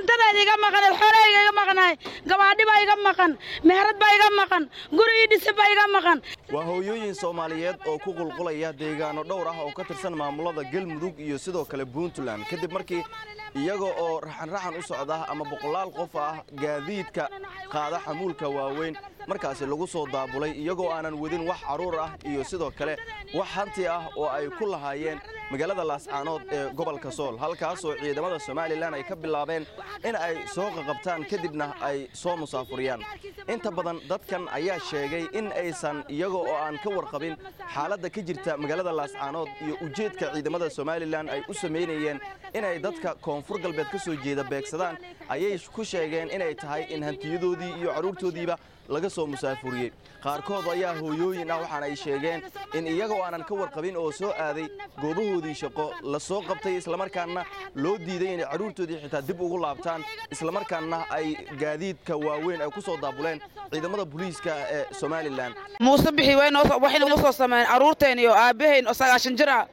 hantadayda iga maqaneed xoolahayga iga gabaadhi baa iga maqan meherad baa iga maqan guri ii dhisi baa iga maqan. Waa hooyooyin soomaaliyeed oo ku qulqulaya deegaano dhowr ah oo ka tirsan maamulada galmudug iyo sidoo kale puntland. Kadib markii iyaga oo raxanraxan u socda ama boqolaal qof ah gaadiidka qaada xamuulka waaweyn markaasi lagu soo daabulay iyagoo aanan wadin wax carruur ah iyo sidoo kale wax hanti ah oo ay ku lahaayeen magaalada laascaanood ee gobolka sool. Halkaasoo ciidamada somalilan ay ka bilaabeen in ay soo qaqabtaan kadibna ay soo musaafuriyaan. Inta badan dadkan ayaa sheegay in aysan iyaga oo aan ka warqabin xaaladda ka jirta magaalada laascaanood iyo ujeedka ciidamada somalilan ay u samaynayeen inay dadka koonfur galbeed ka soo jeeda beegsadaan. Ayay ku sheegeen inay tahay in hantiyadoodii iyo carruurtoodiiba laga soo musaafuriyey. Qaarkood ayaa hooyooyin ah waxaana ay sheegeen in iyagoo aanan ka warqabin oo soo aaday goobahoodii shaqo la soo qabtay islamarkaana loo diiday inay carruurtoodii xitaa dib ugu laabtaan islamarkaana ay gaadiidka waaweyn ay ku soo daabuleen ciidamada booliiska ee somalilan muuse bixi waxay nagu soo sameeyeen carruurteen iyo aabbahayn oo sagaashan jir ah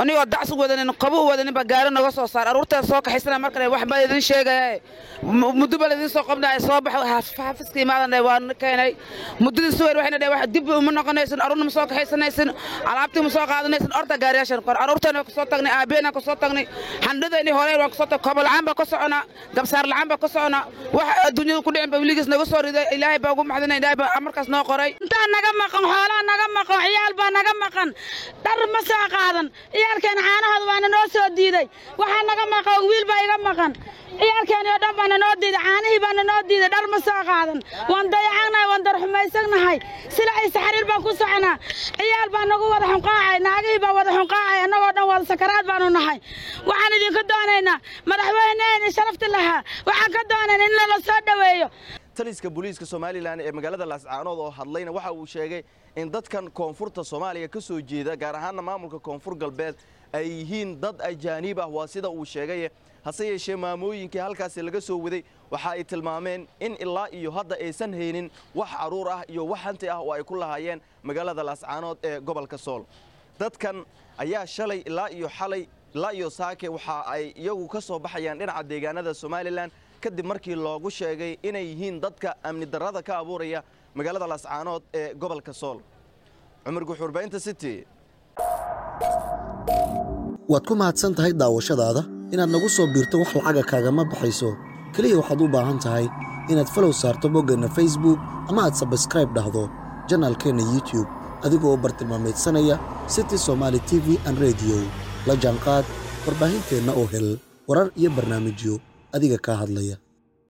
anigoo dacsi wadanin qabu wadanin baa gaari naga soo saar. Carruurteen soo kaxaysana markale wax baa idin sheegaya muddo baa laidin soo qabnaa soo baxo xafiska imaadan waan keenay. Muddadii suwer waxayna dhaheen dib uma noqonaysin carruurna ma soo kaxaysanaysin alaabtii ma soo qaadanaysin orta gaariyaashan kor carruurteen waa ka soo tagnay aabbeena ka soo tagnay xandhadayni hore waan ka soo tagnay kobo lacaan baa ka soconaa gabsaar lacaan baa ka soconaa wax adduunyada ku dhicin baa weligiis naga soo riday ilaahay baa ugu maxdinay ilaahay baa markaas noo qoray. Intaa naga maqan xoolaa naga maqan ciyaal baa naga maqan. Dhar ma soo qaadan ciyaalkeena caanahooda waana noo soo diiday. Waxaa naga maqan wiil baa iga maqan. Ciyaalkeeni oo dhan baana noo diiday caanihii baana noo diiday dhar ma soo qaadan. Waan dayacagnahay waan darxumaysagnahay. Sila ay saxariir baan ku soconaa. Ciyaal baa nagu wada xunqaacay naagihii baa wada xunqaacay annagoo dhan wada sakaraad baanu nahay. Waxaan idinka doonaynaa madaxweyneeni sharafta lahaa. Waxaan ka doonayna in lala soo dhoweeyo taliska booliiska somalilan ee magaalada laascaanood oo hadlayna waxa uu sheegay in dadkan koonfurta soomaaliya ka soo jeeda gaar ahaanna maamulka koonfur galbeed ay yihiin dad ajaaniib ah. Waa sida uu sheegaye hase yeeshee maamooyinkii halkaasi laga soo waday waxa ay tilmaameen in ilaa iyo hadda aysan haynin wax carruur ah iyo wax hanti ah oo ay ku lahaayeen magaalada laascaanood ee gobolka sool. Dadkan ayaa shalay ilaa iyo xalay ilaa iyo saake waxa ay iyagu ka soo baxayaan dhinaca deegaanada somalilan kadib markii loogu sheegay inay yihiin dadka amni darrada ka abuuraya magaalada laascaanood ee gobolka sool. Cumar guxuurbaynta city. Waad ku mahadsan tahay daawashadaada? Inaad nagu soo biirto wax lacaga kaagama baxayso. Keliya waxaad u baahan tahay inaad falow saarto boggeenna facebook ama aad sabskraib dhahdo janaalkeenna youtube adigoo bartilmaamaydsanaya city somaali t v an rediyo la jaanqaad warbaahinteenna oo hel warar iyo barnaamijyo adiga kaa hadlaya